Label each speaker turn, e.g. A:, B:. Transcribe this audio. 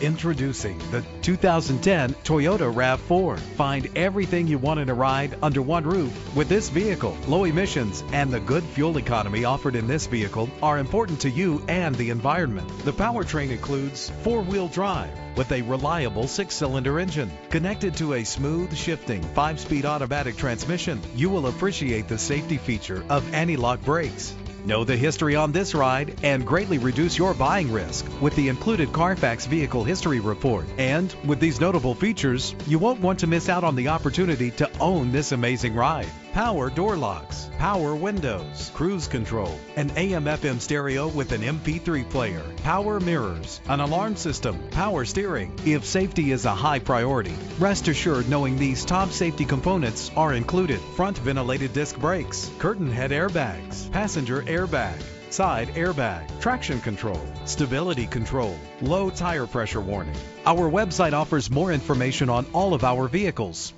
A: Introducing the 2010 Toyota RAV4. Find everything you want in a ride under one roof with this vehicle. Low emissions and the good fuel economy offered in this vehicle are important to you and the environment. The powertrain includes four-wheel drive with a reliable six-cylinder engine connected to a smooth shifting five-speed automatic transmission. You will appreciate the safety feature of anti-lock brakes. Know the history on this ride and greatly reduce your buying risk with the included Carfax Vehicle History Report. And with these notable features, you won't want to miss out on the opportunity to own this amazing ride. Power door locks, power windows, cruise control, an AM FM stereo with an MP3 player, power mirrors, an alarm system, power steering. If safety is a high priority, rest assured knowing these top safety components are included. Front ventilated disc brakes, curtain head airbags, passenger airbag, side airbag, traction control, stability control, low tire pressure warning. Our website offers more information on all of our vehicles.